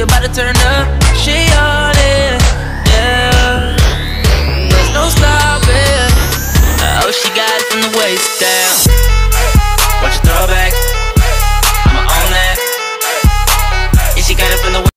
You better turn up,